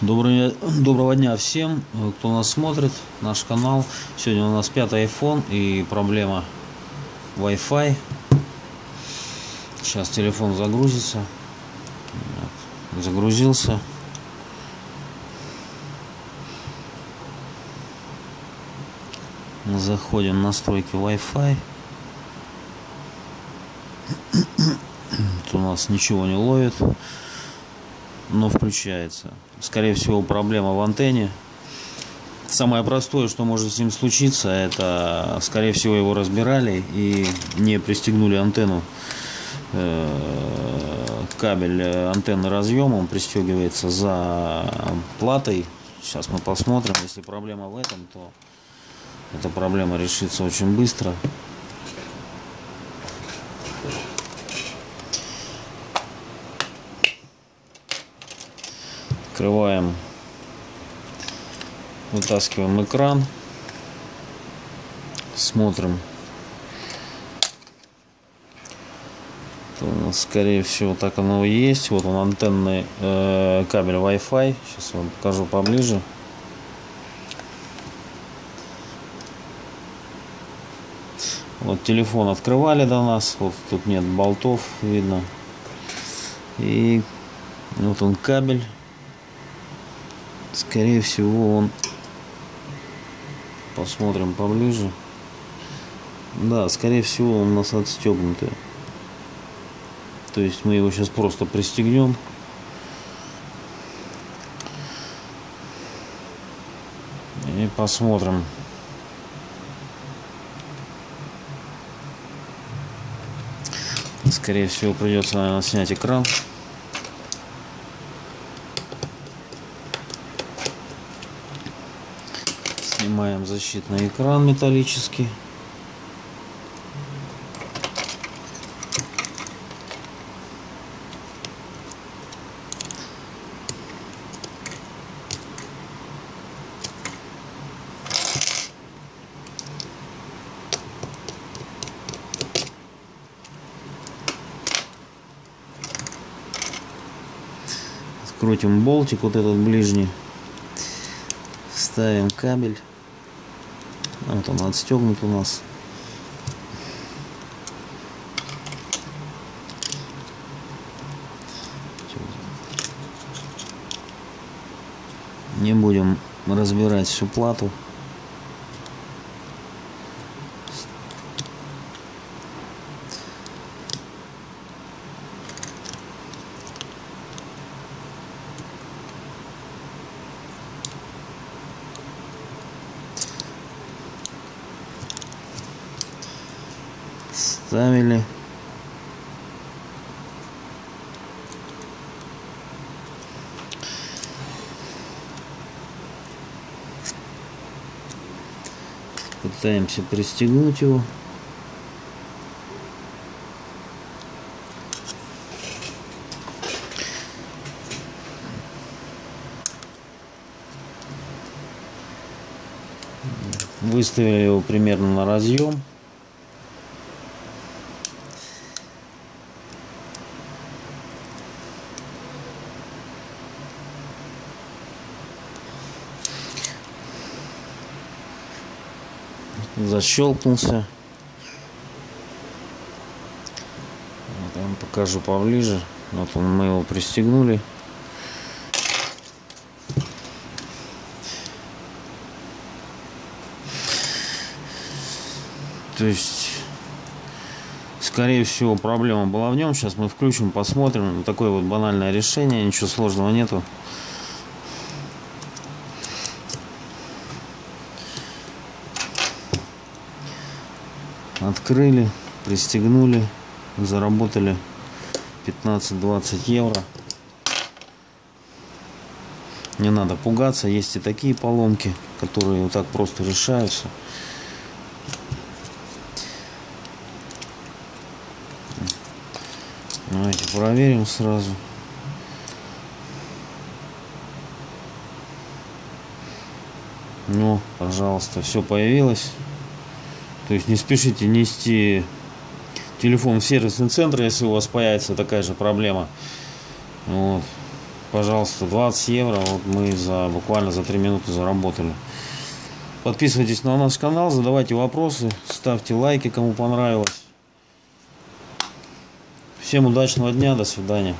Доброго, доброго дня всем, кто нас смотрит, наш канал. Сегодня у нас пятый iPhone и проблема Wi-Fi. Сейчас телефон загрузится. Загрузился. Заходим в настройки Wi-Fi. Тут у нас ничего не ловит, но включается. Скорее всего, проблема в антенне. Самое простое, что может с ним случиться, это, скорее всего, его разбирали и не пристегнули антенну. Э, Кабель антенны разъема, он пристегивается за платой. Сейчас мы посмотрим. Если проблема в этом, то эта проблема решится очень быстро. Открываем, вытаскиваем экран, смотрим. Скорее всего, так оно и есть. Вот он антенный э, кабель Wi-Fi. Сейчас вам покажу поближе. Вот телефон открывали до нас. Вот тут нет болтов, видно. И вот он кабель. Скорее всего он... Посмотрим поближе. Да, скорее всего он у нас отстегнутый. То есть мы его сейчас просто пристегнем. И посмотрим. Скорее всего придется, наверное, снять экран. Снимаем защитный экран металлический. Крутим болтик вот этот ближний. Ставим кабель. Вот он отстегнут у нас. Не будем разбирать всю плату. Ставили. Пытаемся пристегнуть его. Выставили его примерно на разъем. Защелкнулся. Вот я вам покажу поближе. Вот он, мы его пристегнули. То есть, скорее всего, проблема была в нем. Сейчас мы включим, посмотрим. Такое вот банальное решение, ничего сложного нету. Открыли, пристегнули, заработали 15-20 евро. Не надо пугаться, есть и такие поломки, которые вот так просто решаются. Давайте проверим сразу. Ну, пожалуйста, все появилось. То есть не спешите нести телефон в сервисный центр, если у вас появится такая же проблема. Вот. Пожалуйста, 20 евро. Вот мы за буквально за 3 минуты заработали. Подписывайтесь на наш канал, задавайте вопросы, ставьте лайки, кому понравилось. Всем удачного дня, до свидания.